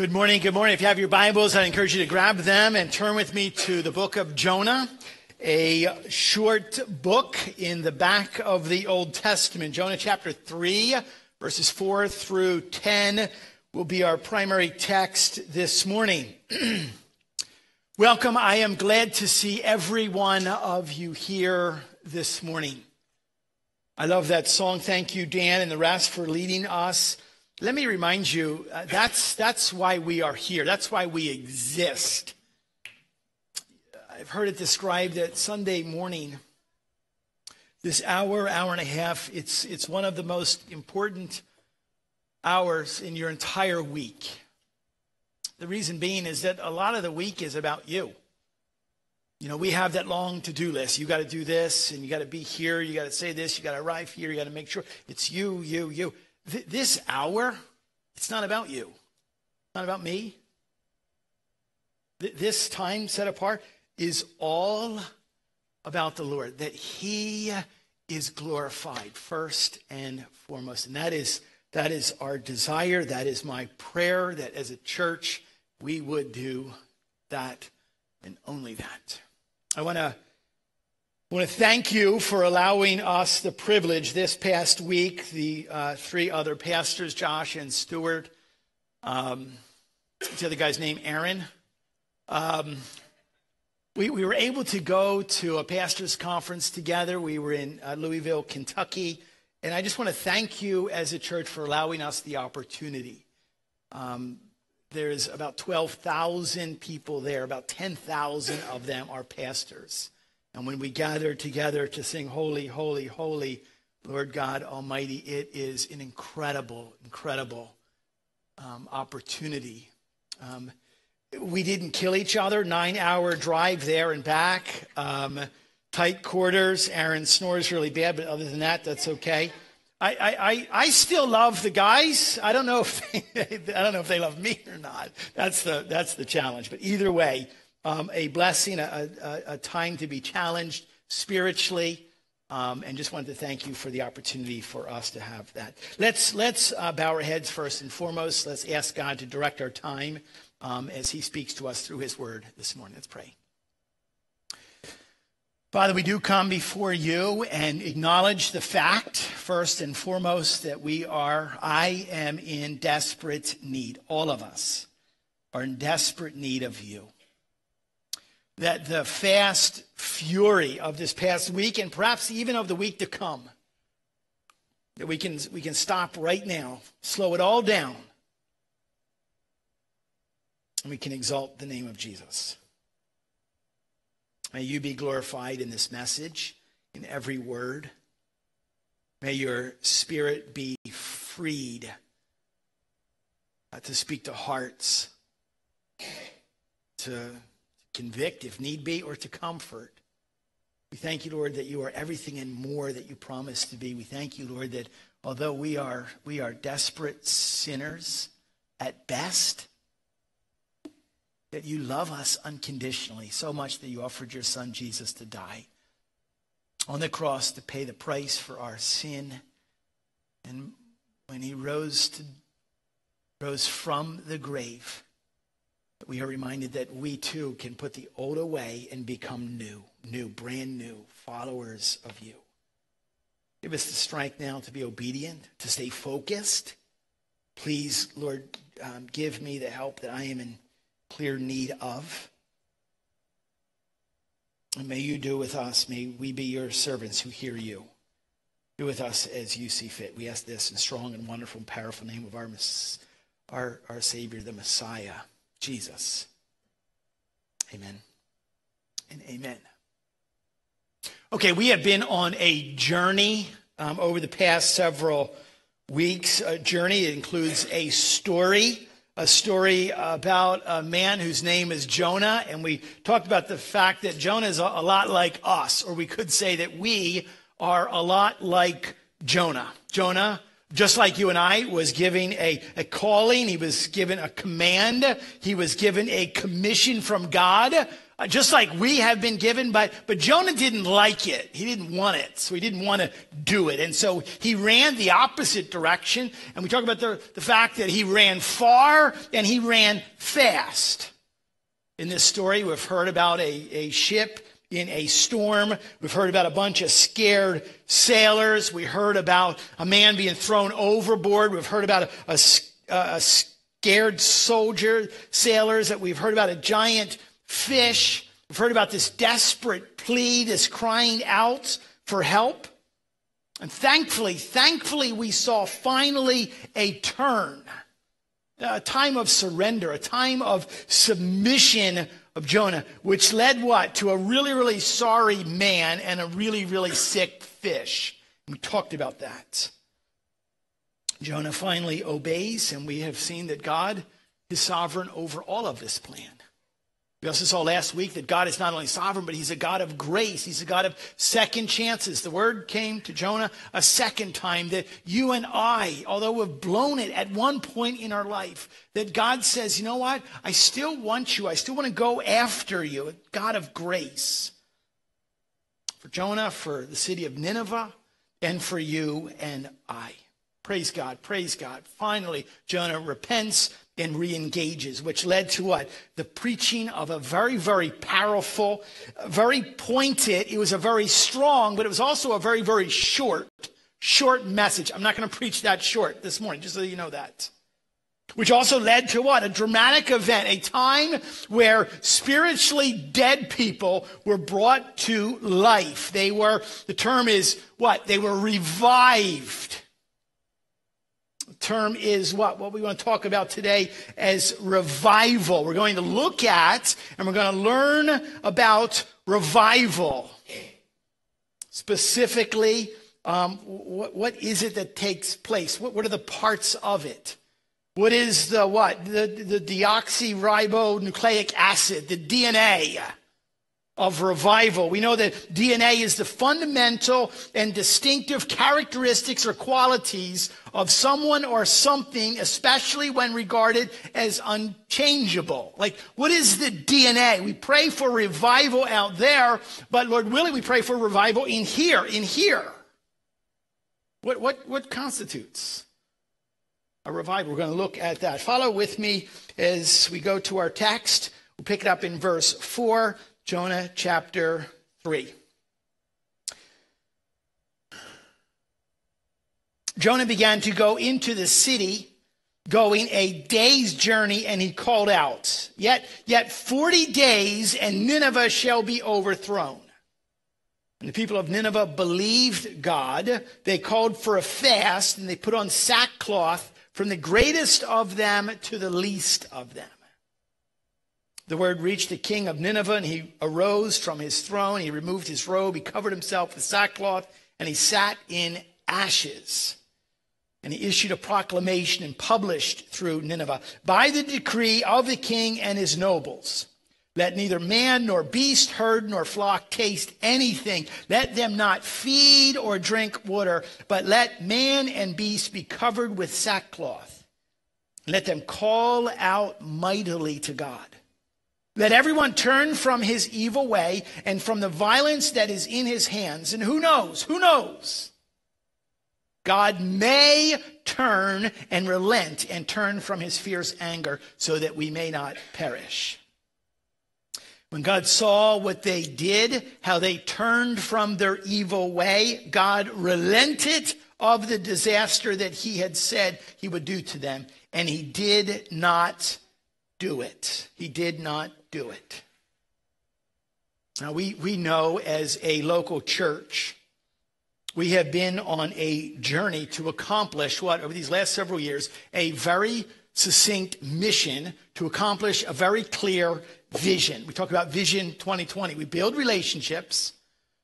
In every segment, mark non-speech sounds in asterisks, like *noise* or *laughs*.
Good morning. Good morning. If you have your Bibles, I encourage you to grab them and turn with me to the book of Jonah, a short book in the back of the Old Testament. Jonah chapter 3, verses 4 through 10 will be our primary text this morning. *clears throat* Welcome. I am glad to see every one of you here this morning. I love that song. Thank you, Dan, and the rest for leading us. Let me remind you uh, that's, that's why we are here, that's why we exist. I've heard it described that Sunday morning, this hour, hour and a half, it's, it's one of the most important hours in your entire week. The reason being is that a lot of the week is about you. You know, we have that long to do list. You got to do this, and you got to be here, you got to say this, you got to arrive here, you got to make sure it's you, you, you th- this hour, it's not about you, it's not about me. Th- this time set apart is all about the Lord, that He is glorified first and foremost. And that is, that is our desire. That is my prayer that as a church, we would do that and only that. I want to I want to thank you for allowing us the privilege this past week, the uh, three other pastors, Josh and Stuart, um, the other guy's name, Aaron. Um, we, we were able to go to a pastor's conference together. We were in uh, Louisville, Kentucky. And I just want to thank you as a church for allowing us the opportunity. Um, there's about 12,000 people there, about 10,000 of them are pastors. And when we gather together to sing Holy, Holy, Holy, Lord God Almighty, it is an incredible, incredible um, opportunity. Um, we didn't kill each other, nine hour drive there and back, um, tight quarters. Aaron snores really bad, but other than that, that's okay. I, I, I still love the guys. I don't know if they, *laughs* I don't know if they love me or not. That's the that's the challenge. But either way, um, a blessing, a, a, a, time to be challenged spiritually. Um, and just wanted to thank you for the opportunity for us to have that. Let's, let's uh, bow our heads first and foremost. Let's ask God to direct our time um, as He speaks to us through His word this morning. Let's pray. Father, we do come before you and acknowledge the fact, first and foremost, that we are, I am in desperate need. All of us are in desperate need of you that the fast fury of this past week and perhaps even of the week to come, that we can, we can stop right now, slow it all down, and we can exalt the name of Jesus. May you be glorified in this message, in every word. May your spirit be freed uh, to speak to hearts, to convict if need be, or to comfort. We thank you, Lord, that you are everything and more that you promised to be. We thank you, Lord, that although we are, we are desperate sinners at best, that you love us unconditionally, so much that you offered your son Jesus to die on the cross to pay the price for our sin. And when he rose to rose from the grave, we are reminded that we too can put the old away and become new, new, brand new followers of you. Give us the strength now to be obedient, to stay focused. Please, Lord, um, give me the help that I am in clear need of. And may you do with us, may we be your servants who hear you. Do with us as you see fit. We ask this in strong and wonderful and powerful name of our, our, our Savior, the Messiah. Jesus. Amen and amen. Okay, we have been on a journey um, over the past several weeks. A journey it includes a story, a story about a man whose name is Jonah, and we talked about the fact that Jonah is a, a lot like us, or we could say that we are a lot like Jonah. Jonah just like you and I, was given a, a calling. He was given a command. He was given a commission from God uh, just like we have been given, but, but Jonah didn't like it. He didn't want it, so he didn't want to do it. And so he ran the opposite direction. And we talk about the, the fact that he ran far and he ran fast. In this story, we've heard about a, a ship in a storm. We've heard about a bunch of scared sailors. We heard about a man being thrown overboard. We've heard about a, a, a scared soldier, sailors. That we've heard about a giant fish. We've heard about this desperate plea, this crying out for help. And thankfully, thankfully, we saw finally a turn, a time of surrender, a time of submission of Jonah, which led what? To a really, really sorry man and a really, really sick fish. We talked about that. Jonah finally obeys, and we have seen that God is sovereign over all of this plan. We also saw last week that God is not only sovereign, but He's a God of grace. He's a God of second chances. The word came to Jonah a second time that you and I, although we've blown it at one point in our life, that God says, you know what? I still want you. I still want to go after you. God of grace. For Jonah, for the city of Nineveh, and for you and I. Praise God, praise God. Finally, Jonah repents and re-engages, which led to what? The preaching of a very, very powerful, very pointed. It was a very strong, but it was also a very, very short, short message. I'm not going to preach that short this morning, just so you know that. Which also led to what? A dramatic event, a time where spiritually dead people were brought to life. They were, the term is what? They were revived term is what? What we want to talk about today as revival. We're going to look at and we're going to learn about revival. Specifically, um, what, what is it that takes place? What, what are the parts of it? What is the what? The, the deoxyribonucleic acid, the DNA of revival. We know that DNA is the fundamental and distinctive characteristics or qualities of someone or something, especially when regarded as unchangeable. Like, what is the DNA? We pray for revival out there, but Lord willing, we pray for revival in here, in here. What, what, what constitutes a revival? We're going to look at that. Follow with me as we go to our text. We'll pick it up in verse 4 Jonah chapter 3. Jonah began to go into the city, going a day's journey, and he called out, Yet, yet 40 days, and Nineveh shall be overthrown. And the people of Nineveh believed God. They called for a fast, and they put on sackcloth from the greatest of them to the least of them. The word reached the king of Nineveh, and he arose from his throne. He removed his robe, he covered himself with sackcloth, and he sat in ashes. And he issued a proclamation and published through Nineveh by the decree of the king and his nobles. Let neither man nor beast, herd nor flock taste anything. Let them not feed or drink water, but let man and beast be covered with sackcloth. Let them call out mightily to God. Let everyone turn from his evil way and from the violence that is in his hands. And who knows? Who knows? God may turn and relent and turn from his fierce anger so that we may not perish. When God saw what they did, how they turned from their evil way, God relented of the disaster that he had said he would do to them, and he did not do it. He did not do it. Now, we, we know as a local church, we have been on a journey to accomplish what, over these last several years, a very succinct mission to accomplish a very clear vision. We talk about Vision 2020. We build relationships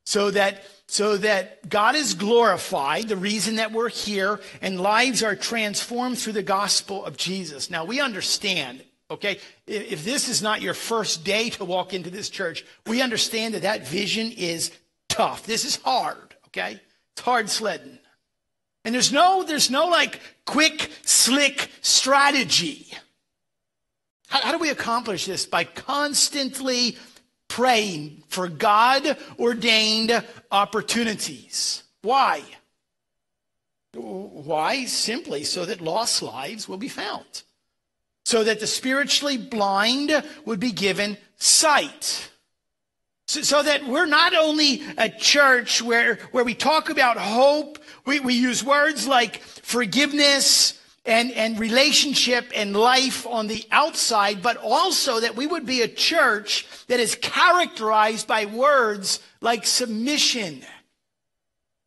so that so that God is glorified, the reason that we're here, and lives are transformed through the gospel of Jesus. Now, we understand Okay? If this is not your first day to walk into this church, we understand that that vision is tough. This is hard, okay? It's hard sledding. And there's no, there's no like quick, slick strategy. How, how do we accomplish this? By constantly praying for God ordained opportunities. Why? Why? Simply so that lost lives will be found, so that the spiritually blind would be given sight. So, so, that we're not only a church where, where we talk about hope, we, we use words like forgiveness and, and relationship and life on the outside, but also that we would be a church that is characterized by words like submission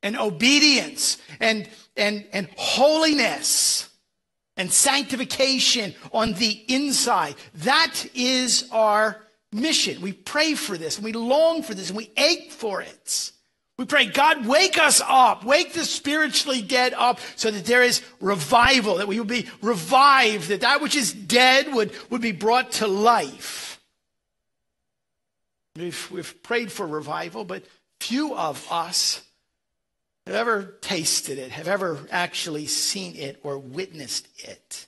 and obedience and, and, and holiness and sanctification on the inside. That is our mission. We pray for this and we long for this and we ache for it. We pray, God, wake us up, wake the spiritually dead up so that there is revival, that we will be revived, that that which is dead would, would be brought to life. We've, we've prayed for revival, but few of us have ever tasted it, have ever actually seen it or witnessed it.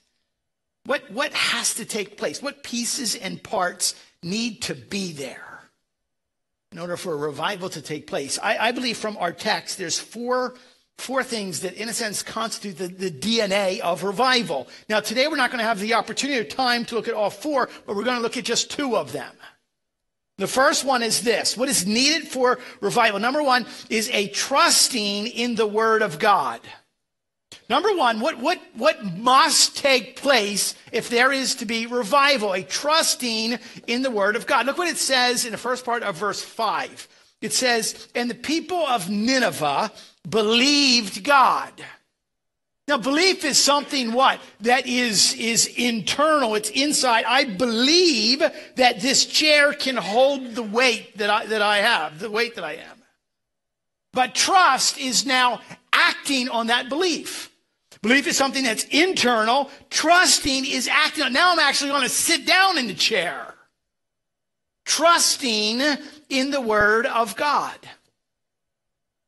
What, what has to take place? What pieces and parts need to be there in order for a revival to take place. I, I believe from our text, there's four, four things that, in a sense, constitute the, the DNA of revival. Now, today we're not going to have the opportunity or time to look at all four, but we're going to look at just two of them. The first one is this. What is needed for revival? Number one is a trusting in the Word of God. Number one, what, what, what must take place if there is to be revival? A trusting in the word of God. Look what it says in the first part of verse 5. It says, And the people of Nineveh believed God. Now, belief is something what? That is, is internal. It's inside. I believe that this chair can hold the weight that I, that I have, the weight that I am. But trust is now acting on that belief. Belief is something that's internal. Trusting is acting on. Now I'm actually going to sit down in the chair. Trusting in the word of God.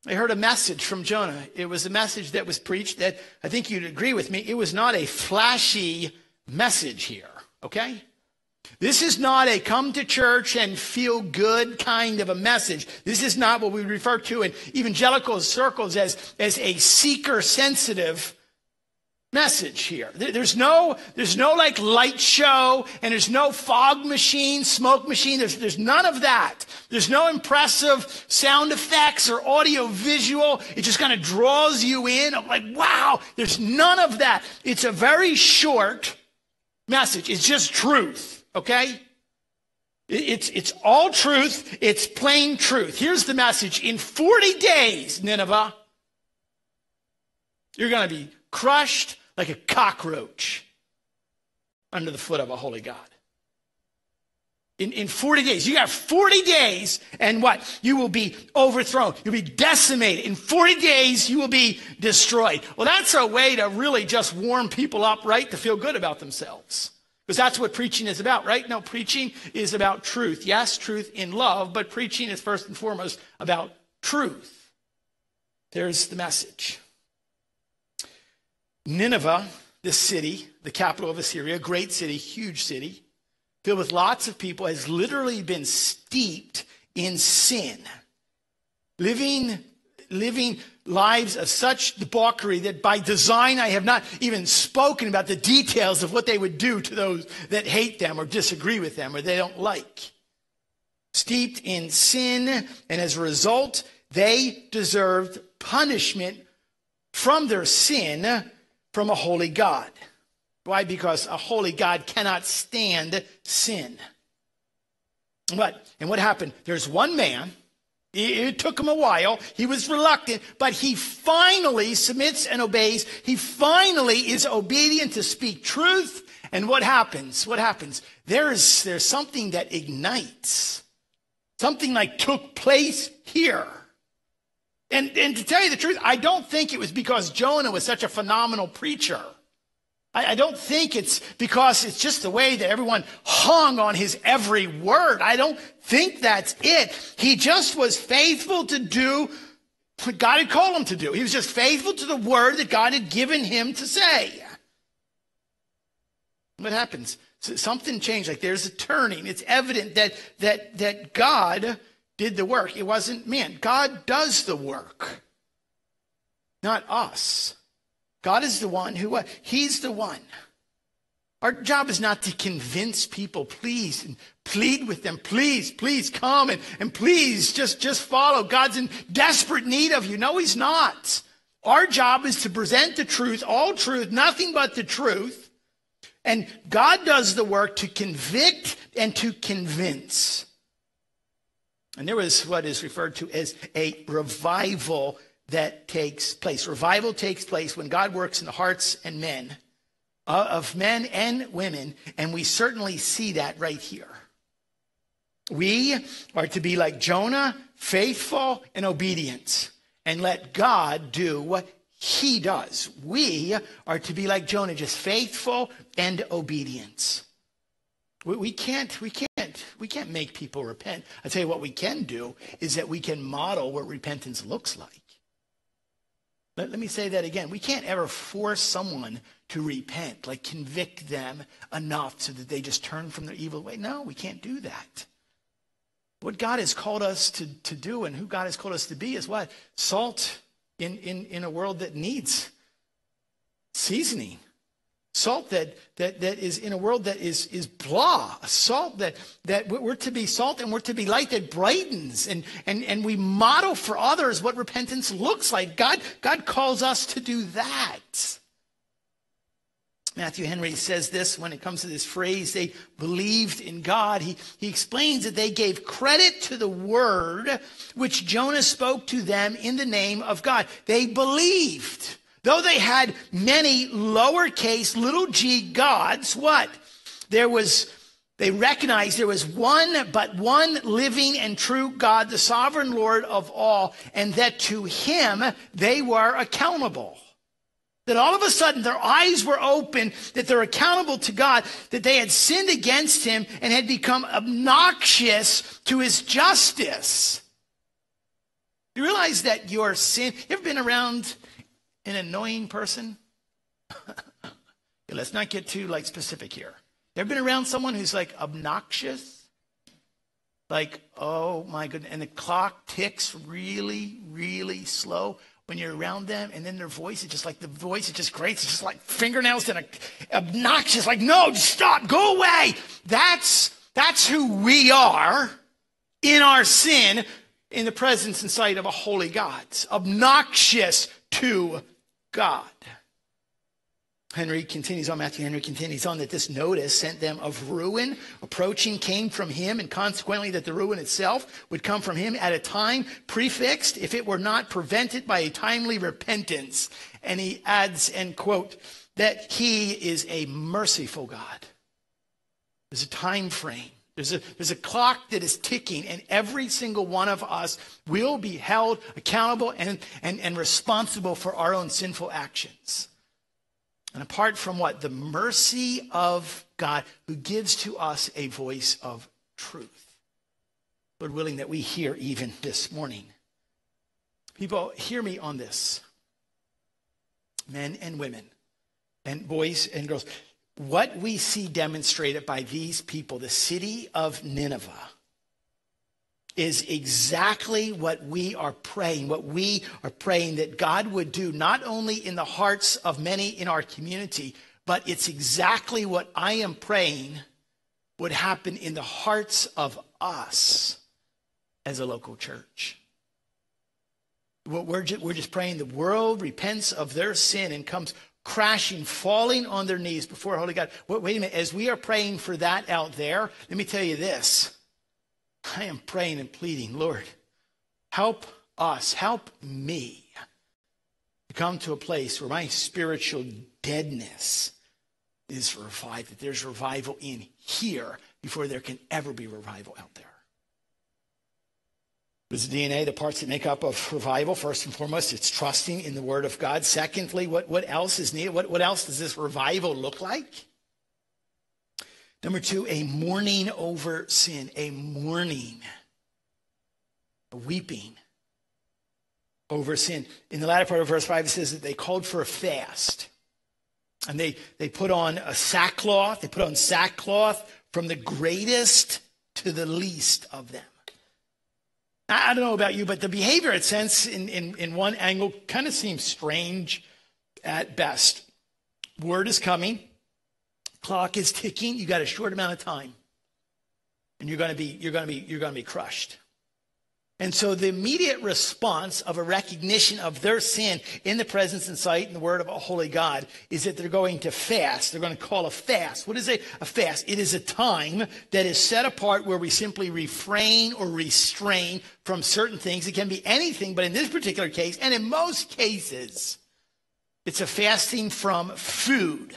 I heard a message from Jonah. It was a message that was preached that I think you'd agree with me. It was not a flashy message here, okay? This is not a come to church and feel good kind of a message. This is not what we refer to in evangelical circles as, as a seeker sensitive message here. There's no, there's no like light show and there's no fog machine, smoke machine. There's, there's none of that. There's no impressive sound effects or audio visual. It just kind of draws you in. I'm like, wow, there's none of that. It's a very short message. It's just truth. Okay? It's, it's all truth. It's plain truth. Here's the message. In 40 days, Nineveh, you're going to be crushed like a cockroach under the foot of a holy God. In, in 40 days. You got 40 days, and what? You will be overthrown. You'll be decimated. In 40 days, you will be destroyed. Well, that's a way to really just warm people up, right? To feel good about themselves. Because that's what preaching is about, right? No, preaching is about truth. Yes, truth in love, but preaching is first and foremost about truth. There's the message. Nineveh, this city, the capital of Assyria, great city, huge city, filled with lots of people, has literally been steeped in sin. Living, living lives of such debauchery that by design I have not even spoken about the details of what they would do to those that hate them or disagree with them or they don't like. Steeped in sin, and as a result, they deserved punishment from their sin from a holy God. Why? Because a holy God cannot stand sin. But, and what happened? There's one man it took him a while. He was reluctant, but he finally submits and obeys. He finally is obedient to speak truth. And what happens? What happens? There's, there's something that ignites. Something like took place here. And, and to tell you the truth, I don't think it was because Jonah was such a phenomenal preacher. I, I don't think it's because it's just the way that everyone hung on his every word. I don't think that's it. He just was faithful to do what God had called him to do. He was just faithful to the word that God had given him to say. What happens? Something changed. Like there's a turning. It's evident that that that God did the work. It wasn't man. God does the work, not us. God is the one who. He's the one. Our job is not to convince people, please, and plead with them, please, please come and, and please just, just follow. God's in desperate need of you. No, he's not. Our job is to present the truth, all truth, nothing but the truth. And God does the work to convict and to convince. And there was what is referred to as a revival that takes place. Revival takes place when God works in the hearts and men uh, of men and women, and we certainly see that right here. We are to be like Jonah, faithful and obedient, and let God do what he does. We are to be like Jonah, just faithful and obedient. We, we can't, we can't, we can't make people repent. I tell you what we can do is that we can model what repentance looks like. Let, let me say that again. We can't ever force someone to repent, like convict them enough so that they just turn from their evil way. No, we can't do that. What God has called us to, to do and who God has called us to be is what? Salt in, in, in a world that needs seasoning. Salt that, that, that is in a world that is, is blah. Salt that, that we're to be salt and we're to be light that brightens. And, and, and we model for others what repentance looks like. God, God calls us to do that. Matthew Henry says this when it comes to this phrase, they believed in God. He, he explains that they gave credit to the word which Jonah spoke to them in the name of God. They believed. Though they had many lowercase little g gods, what? There was, they recognized there was one, but one living and true God, the sovereign Lord of all, and that to him they were accountable. That all of a sudden their eyes were open, that they're accountable to God, that they had sinned against Him and had become obnoxious to His justice. You realize that your sin, you ever been around an annoying person? *laughs* Let's not get too like specific here. You ever been around someone who's like obnoxious? Like, oh my goodness, and the clock ticks really, really slow when you're around them, and then their voice is just like the voice is just great. It's just like fingernails and a obnoxious. Like, no, stop, go away. That's that's who we are in our sin, in the presence and sight of a holy God. Obnoxious to God. Henry continues on, Matthew Henry continues on that this notice sent them of ruin approaching came from him, and consequently that the ruin itself would come from him at a time prefixed if it were not prevented by a timely repentance. And he adds, and quote, that he is a merciful God. There's a time frame. There's a, there's a clock that is ticking, and every single one of us will be held accountable and, and, and responsible for our own sinful actions. And apart from what? The mercy of God who gives to us a voice of truth. Lord willing that we hear even this morning. People, hear me on this. Men and women, and boys and girls. What we see demonstrated by these people, the city of Nineveh, is exactly what we are praying, what we are praying that God would do, not only in the hearts of many in our community, but it's exactly what I am praying would happen in the hearts of us as a local church. We're just, praying the world repents of their sin and comes crashing, falling on their knees before Holy God. Wait a minute. As we are praying for that out there, let me tell you this. I am praying and pleading, Lord, help us, help me to come to a place where my spiritual deadness is revived, that there's revival in here before there can ever be revival out there. The DNA, the parts that make up of revival? First and foremost, it's trusting in the Word of God. Secondly, what, what else is needed? What, what else does this revival look like? Number two, a mourning over sin, a mourning, a weeping over sin. In the latter part of verse 5, it says that they called for a fast. And they, they put on a sackcloth. They put on sackcloth from the greatest to the least of them. I, I don't know about you, but the behavior, it sense, in, in, in one angle, kind of seems strange at best. Word is coming, clock is ticking, you got a short amount of time. And you're gonna be, you're gonna be, you're gonna be crushed. And so the immediate response of a recognition of their sin in the presence and sight and the word of a holy God is that they're going to fast. They're going to call a fast. What is a, a fast? It is a time that is set apart where we simply refrain or restrain from certain things. It can be anything, but in this particular case, and in most cases, it's a fasting from food.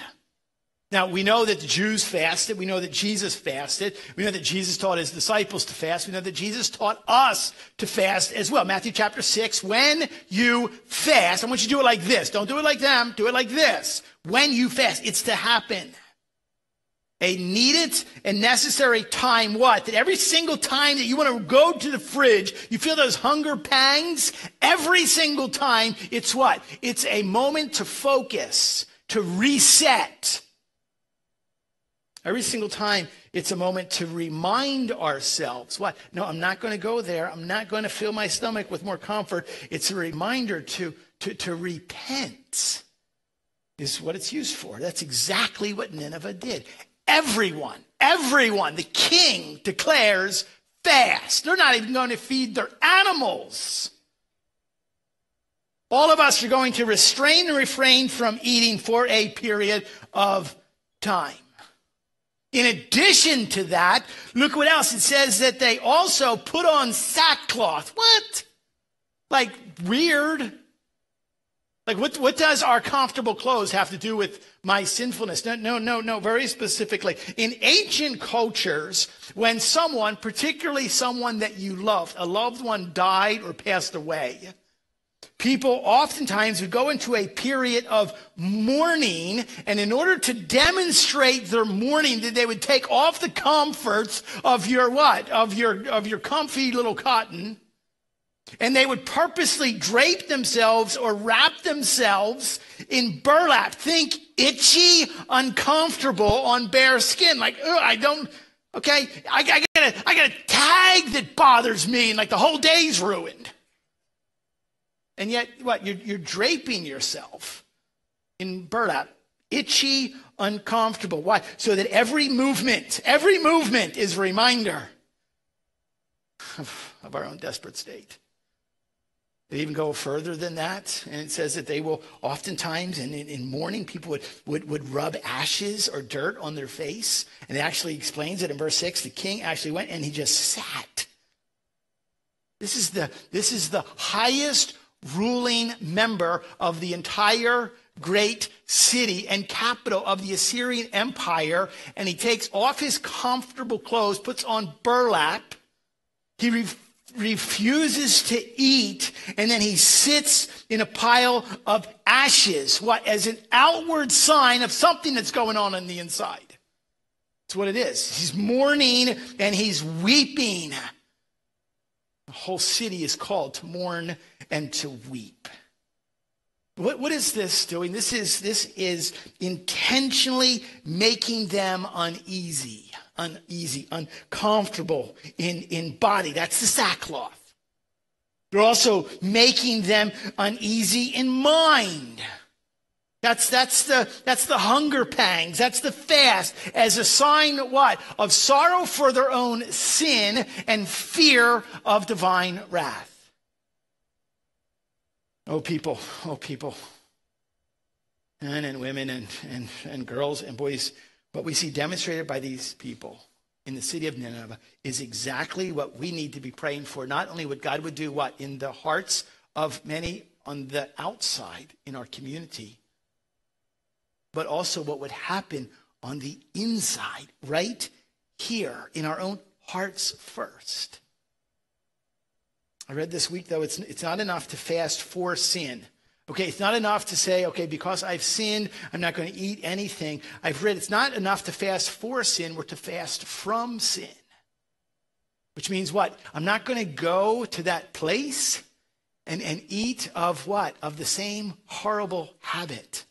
Now, we know that the Jews fasted. We know that Jesus fasted. We know that Jesus taught his disciples to fast. We know that Jesus taught us to fast as well. Matthew chapter 6, when you fast, I want you to do it like this. Don't do it like them. Do it like this. When you fast, it's to happen. A needed and necessary time, what? That every single time that you want to go to the fridge, you feel those hunger pangs. Every single time, it's what? It's a moment to focus, to reset Every single time, it's a moment to remind ourselves what? No, I'm not going to go there. I'm not going to fill my stomach with more comfort. It's a reminder to, to, to repent, is what it's used for. That's exactly what Nineveh did. Everyone, everyone, the king declares fast. They're not even going to feed their animals. All of us are going to restrain and refrain from eating for a period of time. In addition to that, look what else. It says that they also put on sackcloth. What? Like weird. Like what, what does our comfortable clothes have to do with my sinfulness? No, no, no, no, very specifically. In ancient cultures, when someone, particularly someone that you loved, a loved one died or passed away, People oftentimes would go into a period of mourning, and in order to demonstrate their mourning, that they would take off the comforts of your what? Of your of your comfy little cotton, and they would purposely drape themselves or wrap themselves in burlap. Think itchy, uncomfortable on bare skin. Like, oh, I don't. Okay, I, I got a I got a tag that bothers me, and like the whole day's ruined. And yet, what? You're, you're draping yourself in burlap, itchy, uncomfortable. Why? So that every movement, every movement is a reminder of, of our own desperate state. They even go further than that, and it says that they will oftentimes, and in, in mourning, people would, would, would rub ashes or dirt on their face. And it actually explains it in verse 6. The king actually went and he just sat. This is the, this is the highest ruling member of the entire great city and capital of the Assyrian Empire, and he takes off his comfortable clothes, puts on burlap. He re- refuses to eat, and then he sits in a pile of ashes, what, as an outward sign of something that's going on on the inside. That's what it is. He's mourning and he's weeping. Whole city is called to mourn and to weep. What, what is this doing? This is, this is intentionally making them uneasy, uneasy, uncomfortable in, in body. That's the sackcloth. They're also making them uneasy in mind. That's, that's, the, that's the hunger pangs. That's the fast as a sign what? Of sorrow for their own sin and fear of divine wrath. Oh, people, oh, people, men and women and, and, and girls and boys, what we see demonstrated by these people in the city of Nineveh is exactly what we need to be praying for. Not only what God would do what in the hearts of many on the outside in our community, but also what would happen on the inside, right here in our own hearts first. I read this week, though, it's, it's not enough to fast for sin. Okay, it's not enough to say, okay, because I've sinned, I'm not going to eat anything. I've read it's not enough to fast for sin, we're to fast from sin. Which means what? I'm not going to go to that place and, and eat of what? Of the same horrible habit.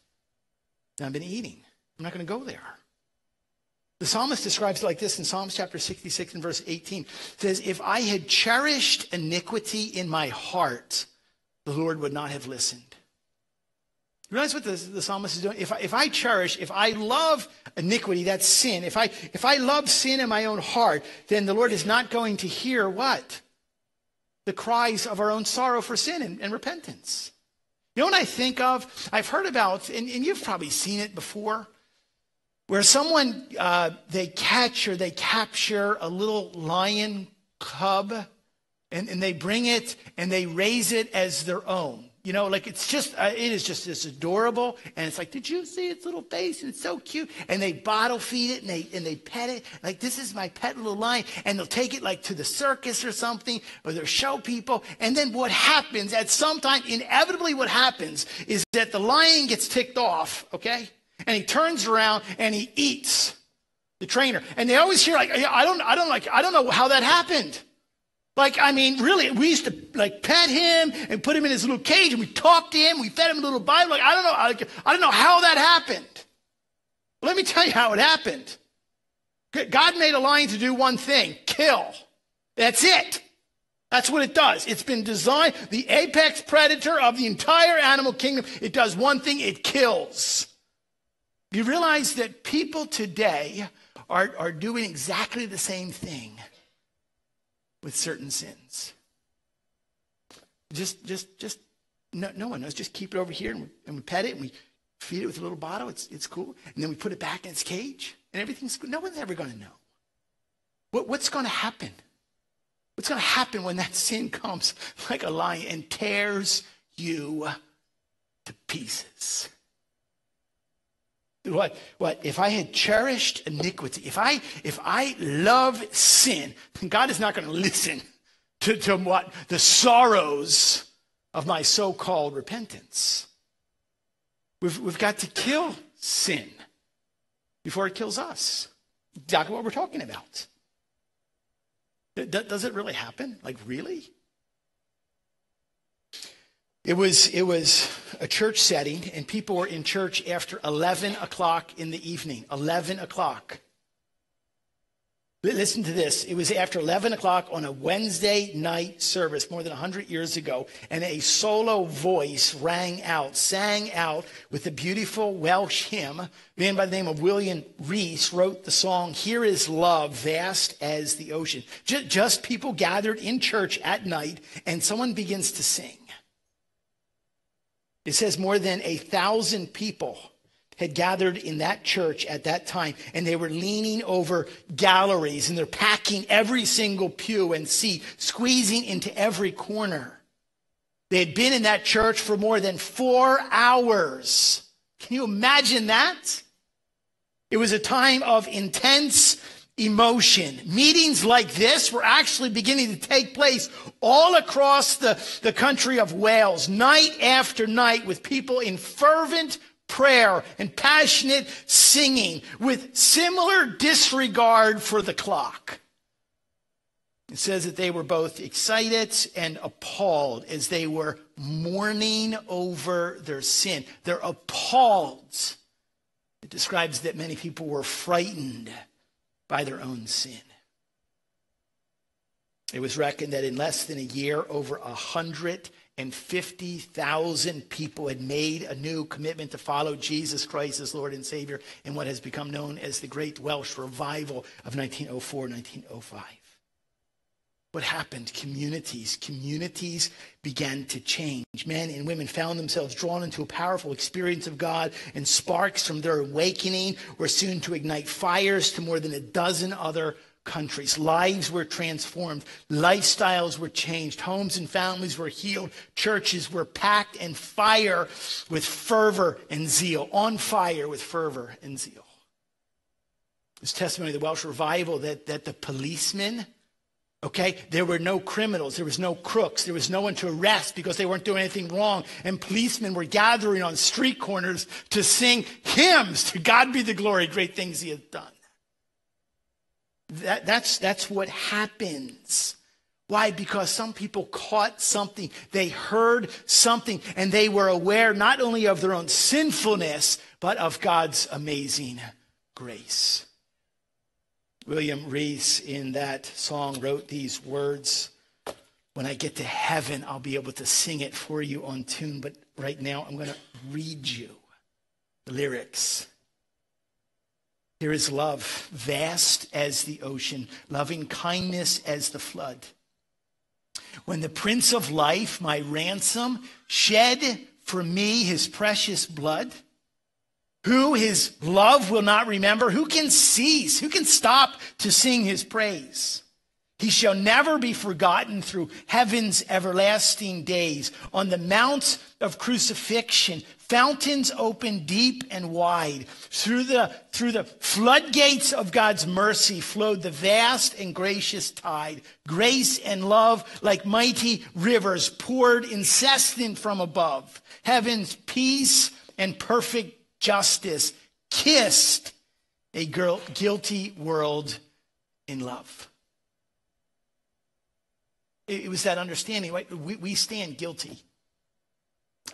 I've been eating. I'm not going to go there. The psalmist describes it like this in Psalms chapter 66 and verse 18. It says, If I had cherished iniquity in my heart, the Lord would not have listened. You realize what the, the psalmist is doing? If I, if I cherish, if I love iniquity, that's sin. If I, if I love sin in my own heart, then the Lord is not going to hear what? The cries of our own sorrow for sin and, and repentance. You know what I think of? I've heard about, and, and you've probably seen it before, where someone, uh, they catch or they capture a little lion cub and, and they bring it and they raise it as their own. You know, like it's just, uh, it is just this adorable. And it's like, did you see its little face? And it's so cute. And they bottle feed it and they, and they pet it. Like, this is my pet little lion. And they'll take it like to the circus or something, or they'll show people. And then what happens at some time, inevitably what happens is that the lion gets ticked off, okay? And he turns around and he eats the trainer. And they always hear like, I don't, I don't like, I don't know how that happened. Like, I mean, really, we used to like pet him and put him in his little cage and we talked to him. We fed him a little Bible. Like, I don't know. I, don't know how that happened. But let me tell you how it happened. God made a lion to do one thing kill. That's it. That's what it does. It's been designed, the apex predator of the entire animal kingdom. It does one thing it kills. You realize that people today are, are doing exactly the same thing with certain sins. Just, just, just, no, no one knows. Just keep it over here and we, and we pet it and we feed it with a little bottle. It's, it's cool. And then we put it back in its cage and everything's. No one's ever going to know. What, what's going to happen? What's going to happen when that sin comes *laughs* like a lion and tears you to pieces? What, what, if I had cherished iniquity, if I, if I love sin, God is not going to listen to, to what, the sorrows of my so-called repentance. We've, we've got to kill sin before it kills us. Exactly what we're talking about. Does it really happen? Like, really? It was, it was a church setting, and people were in church after 11 o'clock in the evening. 11 o'clock. Listen to this. It was after 11 o'clock on a Wednesday night service more than 100 years ago, and a solo voice rang out, sang out with a beautiful Welsh hymn. A man by the name of William Rees wrote the song, Here is Love, Vast as the Ocean. Just people gathered in church at night, and someone begins to sing. It says more than a thousand people had gathered in that church at that time, and they were leaning over galleries and they're packing every single pew and seat, squeezing into every corner. They had been in that church for more than four hours. Can you imagine that? It was a time of intense emotion. Meetings like this were actually beginning to take place all across the, the country of Wales, night after night, with people in fervent prayer and passionate singing with similar disregard for the clock. It says that they were both excited and appalled as they were mourning over their sin. They're appalled. It describes that many people were frightened by their own sin. It was reckoned that in less than a year, over 150,000 people had made a new commitment to follow Jesus Christ as Lord and Savior in what has become known as the Great Welsh Revival of 1904 1905 what happened? Communities, communities began to change. Men and women found themselves drawn into a powerful experience of God, and sparks from their awakening were soon to ignite fires to more than a dozen other countries. Lives were transformed, lifestyles were changed, homes and families were healed, churches were packed and fire with fervor and zeal, on fire with fervor and zeal. This testimony of the Welsh revival that, that the policemen Okay? There were no criminals. There was no crooks. There was no one to arrest because they weren't doing anything wrong. And policemen were gathering on street corners to sing hymns to God be the glory, great things he has done. That, that's, that's what happens Why? Because some people caught something, they heard something, and they were aware not only of their own sinfulness, but of God's amazing grace. William Rees, in that song, wrote these words When I get to heaven, I'll be able to sing it for you on tune, but right now I'm going to read you the lyrics. There is love, vast as the ocean, loving kindness as the flood. When the Prince of Life, my ransom, shed for me his precious blood, who his love will not remember, who can cease, who can stop to sing his praise? He shall never be forgotten through heaven's everlasting days. On the mount of crucifixion, fountains open deep and wide. Through the, through the floodgates of God's mercy flowed the vast and gracious tide. Grace and love, like mighty rivers, poured incessant from above. Heaven's peace and perfect justice kissed a girl, guilty world in love. It was that understanding, right? We, we stand guilty.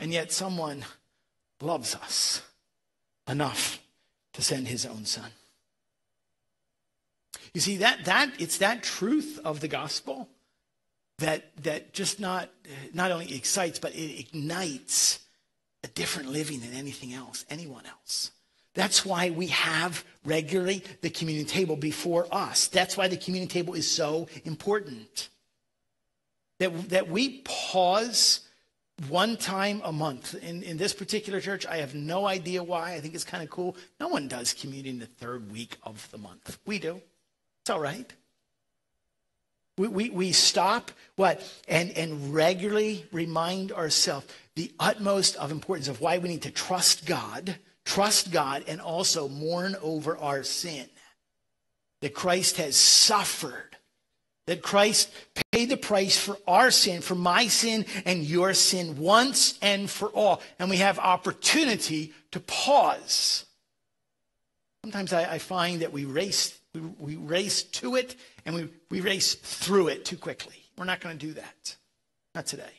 And yet someone loves us enough to send his own son. You see, that, that it's that truth of the gospel that, that just not, not only excites, but it ignites a different living than anything else, anyone else. That's why we have regularly the communion table before us. That's why the communion table is so important. That, that we pause one time a month. In, in this particular church, I have no idea why. I think it's kind of cool. No one does communion the third week of the month. We do. It's all right. We, we, we stop what and, and regularly remind ourselves the utmost of importance of why we need to trust God, trust God, and also mourn over our sin. That Christ has suffered that Christ paid the price for our sin, for my sin and your sin once and for all. And we have opportunity to pause. Sometimes I, I find that we race, we, we, race to it and we, we race through it too quickly. We're not going to do that. Not today.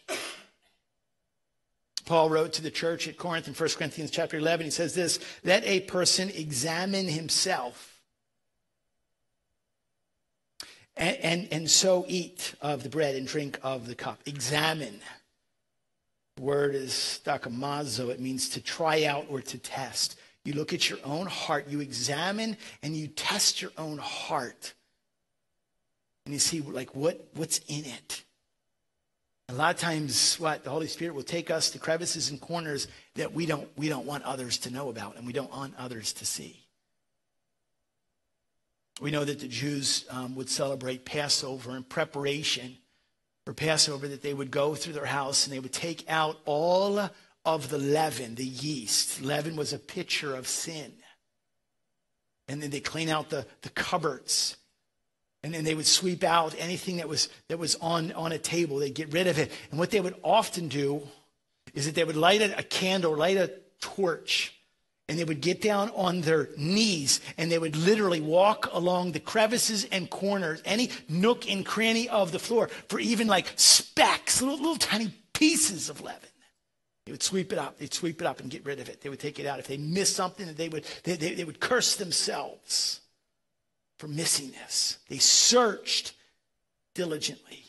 Paul wrote to the church at Corinth in 1 Corinthians chapter 11. He says this, let a person examine himself and, and, and so eat of the bread and drink of the cup. Examine. The word is dokimazo. It means to try out or to test. You look at your own heart, you examine and you test your own heart. And you see like what, what's in it. A lot of times what the Holy Spirit will take us to crevices and corners that we don't we don't want others to know about and we don't want others to see. We know that the Jews um, would celebrate Passover in preparation for Passover, that they would go through their house and they would take out all of the leaven, the yeast. Leaven was a picture of sin. And then they clean out the, the cupboards. And then they would sweep out anything that was, that was on, on a table. They'd get rid of it. And what they would often do is that they would light a, candle, light a torch, and they would get down on their knees and they would literally walk along the crevices and corners, any nook and cranny of the floor for even like specks, little, little tiny pieces of leaven. They would sweep it up. They'd sweep it up and get rid of it. They would take it out. If they missed something, they would, they, they, they would curse themselves for missing this. They searched diligently.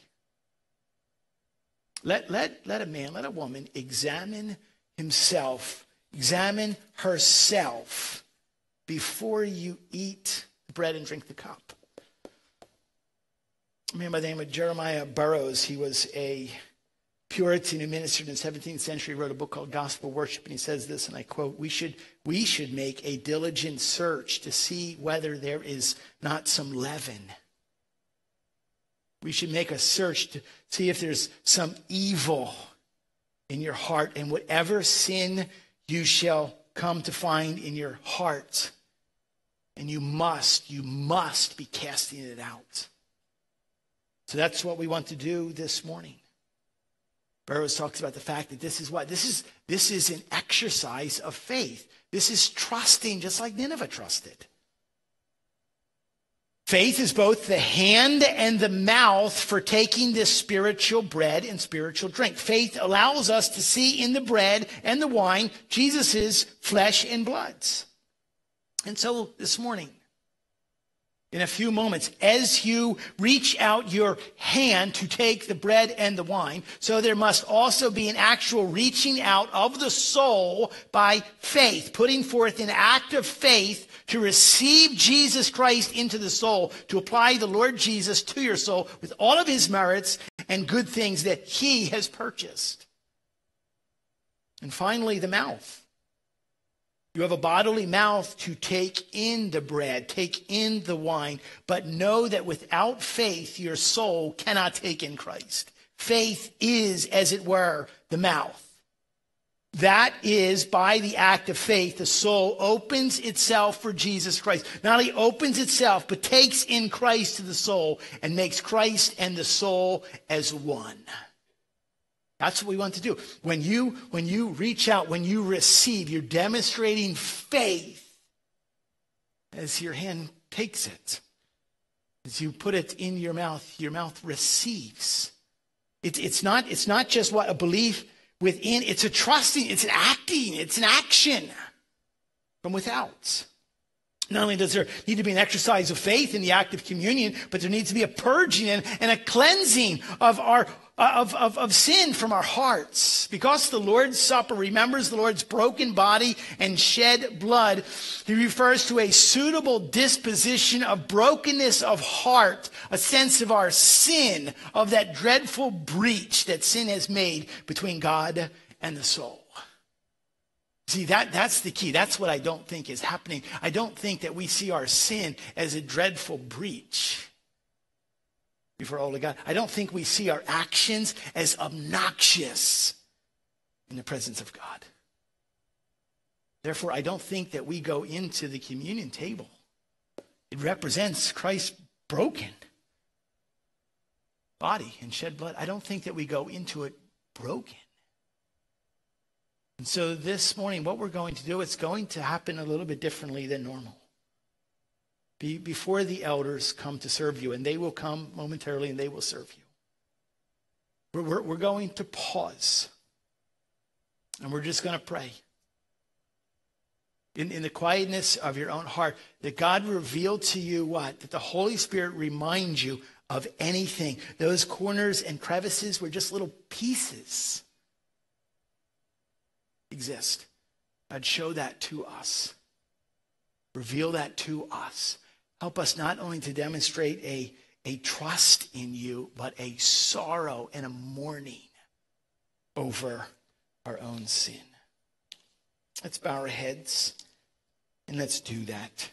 Let, let, let a man, let a woman examine himself Examine herself before you eat bread and drink the cup. A man by the name of Jeremiah Burroughs, he was a Puritan who ministered in the 17th century, wrote a book called Gospel Worship, and he says this, and I quote, we should, we should make a diligent search to see whether there is not some leaven. We should make a search to see if there's some evil in your heart, and whatever sin you shall come to find in your heart. And you must, you must be casting it out. So that's what we want to do this morning. Burroughs talks about the fact that this is what this is this is an exercise of faith. This is trusting just like Nineveh trusted. Faith is both the hand and the mouth for taking this spiritual bread and spiritual drink. Faith allows us to see in the bread and the wine Jesus' flesh and bloods. And so this morning, in a few moments, as you reach out your hand to take the bread and the wine, so there must also be an actual reaching out of the soul by faith, putting forth an act of faith to receive Jesus Christ into the soul, to apply the Lord Jesus to your soul with all of his merits and good things that he has purchased. And finally, the mouth. You have a bodily mouth to take in the bread, take in the wine, but know that without faith, your soul cannot take in Christ. Faith is, as it were, the mouth. That is, by the act of faith, the soul opens itself for Jesus Christ. Not only opens itself, but takes in Christ to the soul and makes Christ and the soul as one. That's what we want to do. When you, when you reach out, when you receive, you're demonstrating faith as your hand takes it. As you put it in your mouth, your mouth receives. It, it's, not, it's not just what a belief within, it's a trusting, it's an acting, it's an action from without. Not only does there need to be an exercise of faith in the act of communion, but there needs to be a purging and, and a cleansing of our of, of, of sin from our hearts. Because the Lord's Supper remembers the Lord's broken body and shed blood, he refers to a suitable disposition of brokenness of heart, a sense of our sin, of that dreadful breach that sin has made between God and the soul. See, that, that's the key. That's what I don't think is happening. I don't think that we see our sin as a dreadful breach before holy God. I don't think we see our actions as obnoxious in the presence of God. Therefore, I don't think that we go into the communion table. It represents Christ's broken body and shed blood. I don't think that we go into it broken. And so this morning, what we're going to do, it's going to happen a little bit differently than normal. Be, before the elders come to serve you, and they will come momentarily and they will serve you. We're, we're, we're going to pause, and we're just going to pray. In, in the quietness of your own heart, that God revealed to you what? That the Holy Spirit reminds you of anything. Those corners and crevices were just little pieces exist. God, show that to us. Reveal that to us. Help us not only to demonstrate a, a trust in you, but a sorrow and a mourning over our own sin. Let's bow our heads and let's do that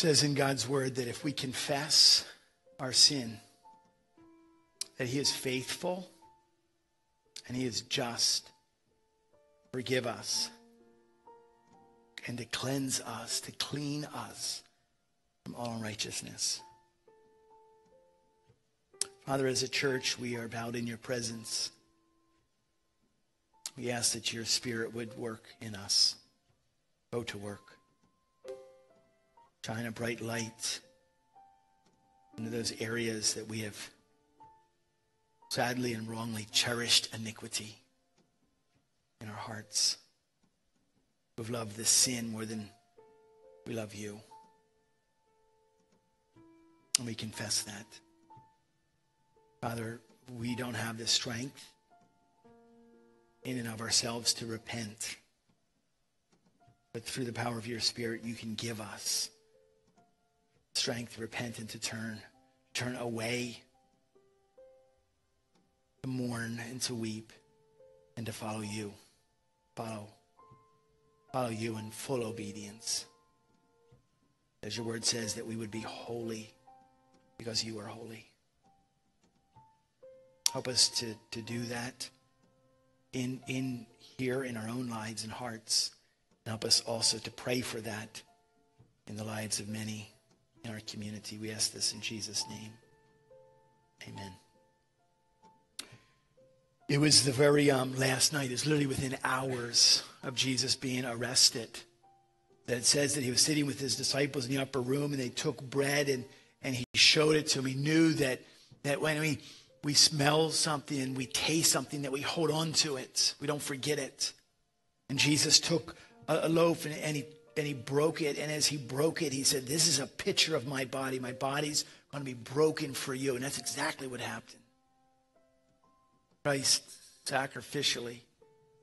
says in God's word that if we confess our sin, that he is faithful and he is just. Forgive us and to cleanse us, to clean us from all unrighteousness. Father, as a church, we are bowed in your presence. We ask that your spirit would work in us. Go to work. Shine a bright light into those areas that we have sadly and wrongly cherished iniquity in our hearts. We've loved the sin more than we love you. And we confess that. Father, we don't have the strength in and of ourselves to repent. But through the power of your Spirit, you can give us strength to repent and to turn, turn away, to mourn and to weep, and to follow you. Follow, follow you in full obedience. As your word says, that we would be holy because you are holy. Help us to, to do that in, in here in our own lives and hearts. And help us also to pray for that in the lives of many in our community. We ask this in Jesus' name. Amen. It was the very um, last night, it was literally within hours of Jesus being arrested, that it says that he was sitting with his disciples in the upper room and they took bread and, and he showed it to them. He knew that, that when we we smell something, we taste something, that we hold on to it. We don't forget it. And Jesus took a, a loaf and, and, he, and he broke it. And as he broke it, he said, This is a picture of my body. My body's going to be broken for you. And that's exactly what happened. Christ sacrificially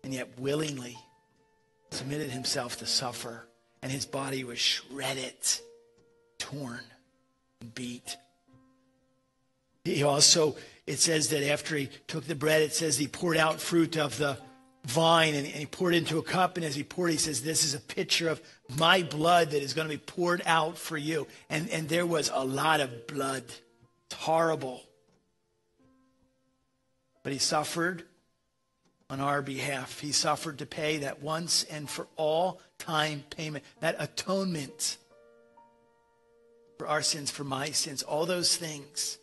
and yet willingly submitted himself to suffer. And his body was shredded, torn, beat. He also it says that after he took the bread, it says he poured out fruit of the vine and, and, he poured it into a cup. And as he poured, he says, This is a picture of my blood that is going to be poured out for you. And, and there was a lot of blood. It's horrible. But he suffered on our behalf. He suffered to pay that once and for all time payment, that atonement for our sins, for my sins, all those things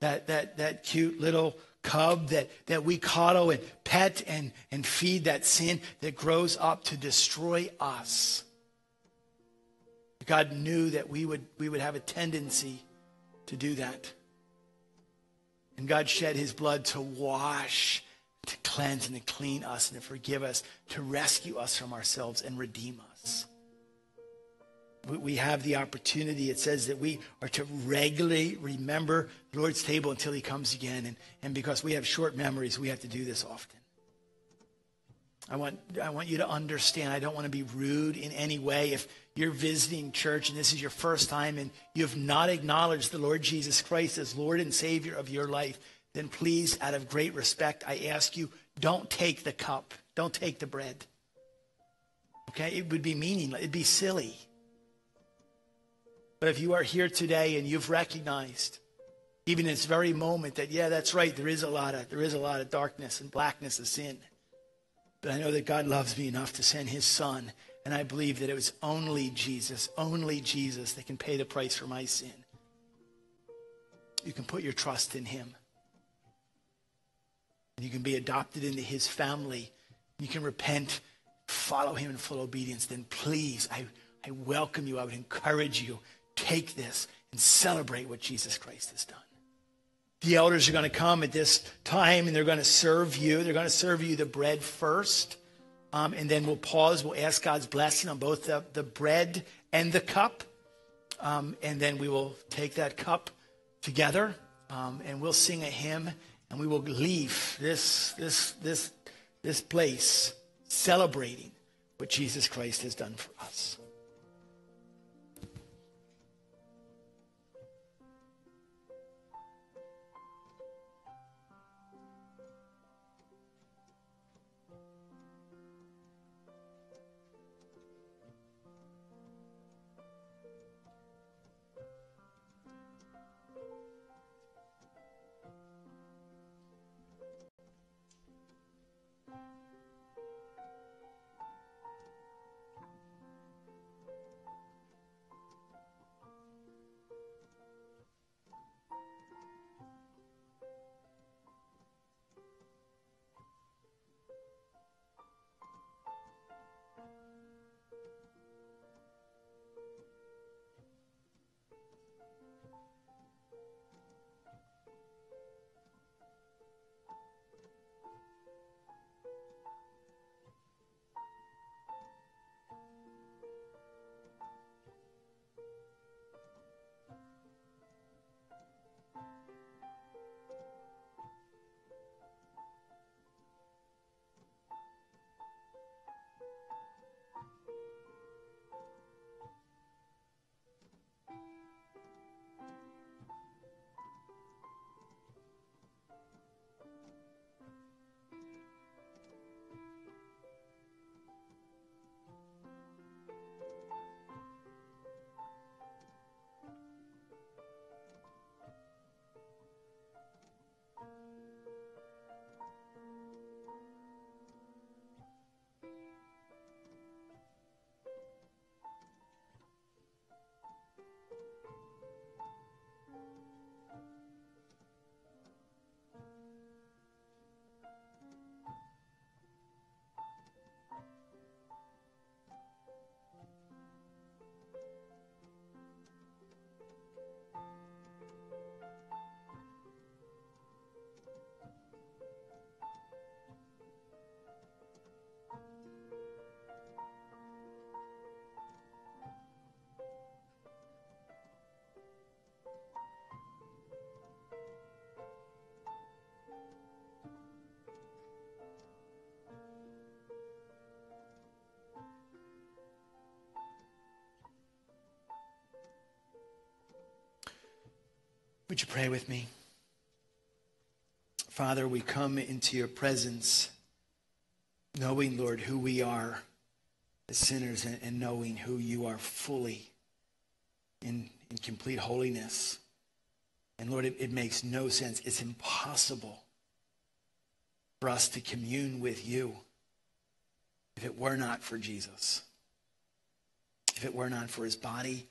that, that, that cute little cub that, that we coddle and pet and, and feed that sin that grows up to destroy us. God knew that we would, we would have a tendency to do that. And God shed his blood to wash, to cleanse, and to clean us, and to forgive us, to rescue us from ourselves and redeem us we have the opportunity. It says that we are to regularly remember the Lord's table until he comes again. And, and because we have short memories, we have to do this often. I want, I want you to understand, I don't want to be rude in any way. If you're visiting church and this is your first time and you have not acknowledged the Lord Jesus Christ as Lord and Savior of your life, then please, out of great respect, I ask you, don't take the cup. Don't take the bread. Okay? It would be meaningless. It'd be silly. But if you are here today and you've recognized, even in this very moment, that yeah, that's right, there is a lot of there is a lot of darkness and blackness of sin. But I know that God loves me enough to send his son. And I believe that it was only Jesus, only Jesus that can pay the price for my sin. You can put your trust in him. And you can be adopted into his family. You can repent, follow him in full obedience. Then please, I, I welcome you. I would encourage you take this and celebrate what Jesus Christ has done. The elders are going to come at this time and they're going to serve you. They're going to serve you the bread first. Um, and then we'll pause. We'll ask God's blessing on both the, the bread and the cup. Um, and then we will take that cup together um, and we'll sing a hymn and we will leave this, this, this, this place celebrating what Jesus Christ has done for us. Would you pray with me? Father, we come into your presence knowing, Lord, who we are as sinners and, knowing who you are fully in, in complete holiness. And Lord, it, it makes no sense. It's impossible for us to commune with you if it were not for Jesus. If it were not for his body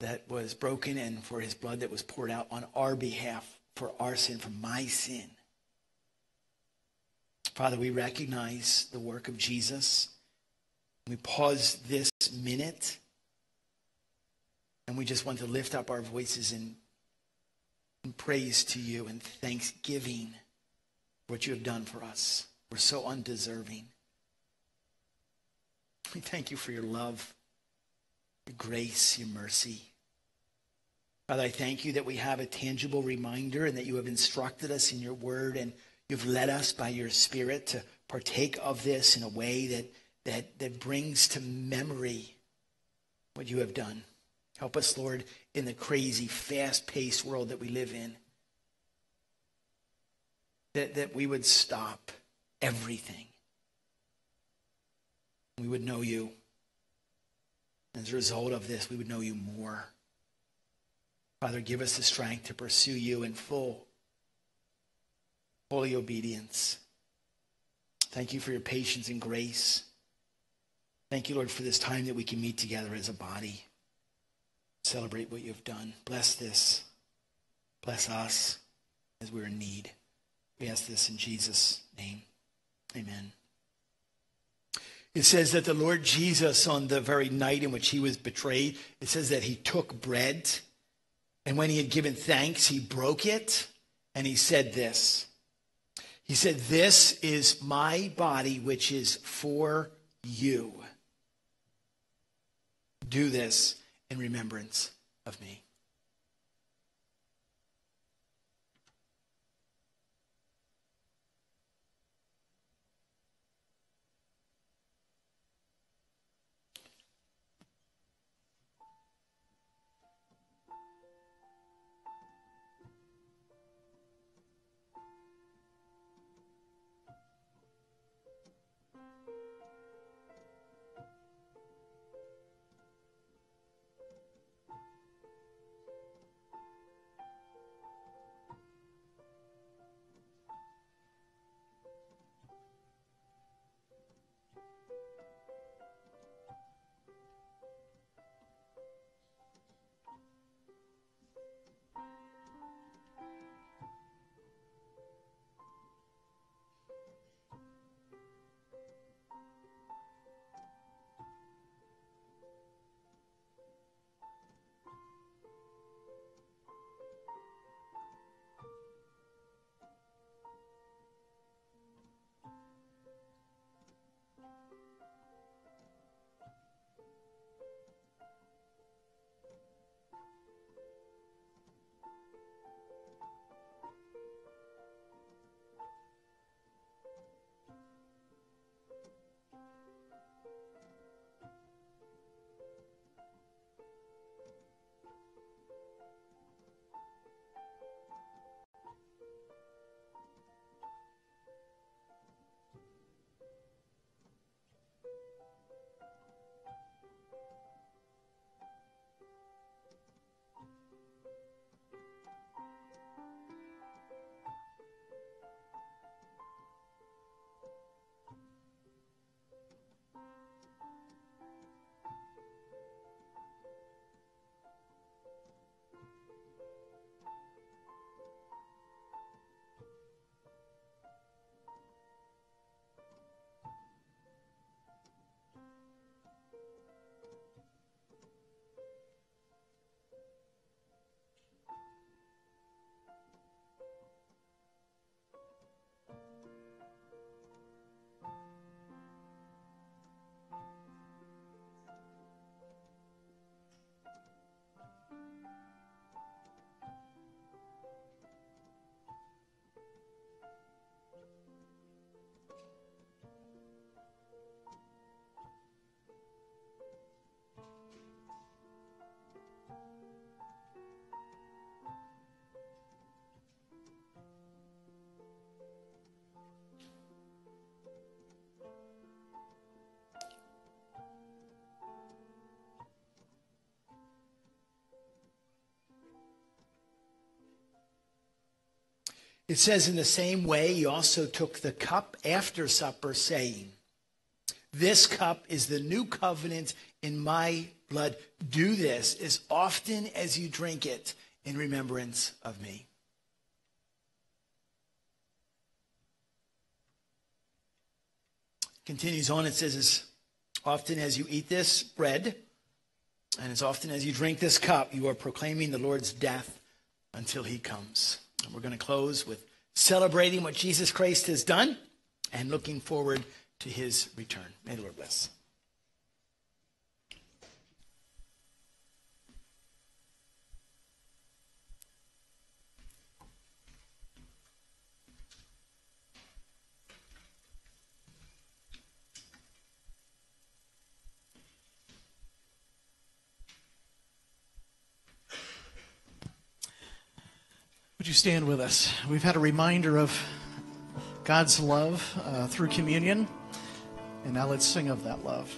that was broken and for his blood that was poured out on our behalf for our sin, for my sin. Father, we recognize the work of Jesus. We pause this minute and we just want to lift up our voices in, in praise to you and thanksgiving for what you have done for us. We're so undeserving. We thank you for your love, your grace, your mercy. Father, I thank you that we have a tangible reminder and that you have instructed us in your word and you've led us by your spirit to partake of this in a way that, that, that brings to memory what you have done. Help us, Lord, in the crazy, fast paced world that we live in, that, that we would stop everything. We would know you. As a result of this, we would know you more. Father, give us the strength to pursue you in full, holy obedience. Thank you for your patience and grace. Thank you, Lord, for this time that we can meet together as a body, celebrate what you've done. Bless this. Bless us as we're in need. We ask this in Jesus' name. Amen. It says that the Lord Jesus, on the very night in which he was betrayed, it says that he took bread and when he had given thanks, he broke it and he said this. He said, This is my body, which is for you. Do this in remembrance of me. It says, In the same way, he also took the cup after supper, saying, This cup is the new covenant in my blood. Do this as often as you drink it in remembrance of me. Continues on, it says, As often as you eat this bread, and as often as you drink this cup, you are proclaiming the Lord's death until he comes. And we're going to close with celebrating what Jesus Christ has done and looking forward to his return. May the Lord bless. Would you stand with us? We've had a reminder of God's love uh, through communion, and now let's sing of that love.